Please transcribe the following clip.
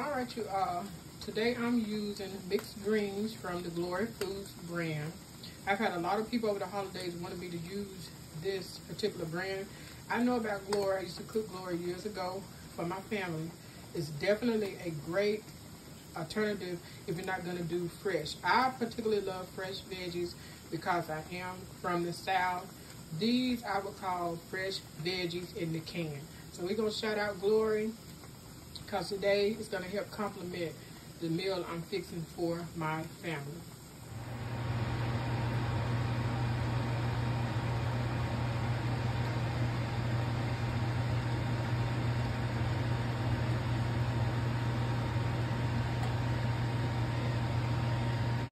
All right, you all. Today I'm using mixed greens from the Glory Foods brand. I've had a lot of people over the holidays wanting me to use this particular brand. I know about Glory. I used to cook Glory years ago for my family. It's definitely a great alternative if you're not going to do fresh. I particularly love fresh veggies because I am from the South. These I would call fresh veggies in the can. So we're going to shout out Glory because today it's going to help complement the meal I'm fixing for my family.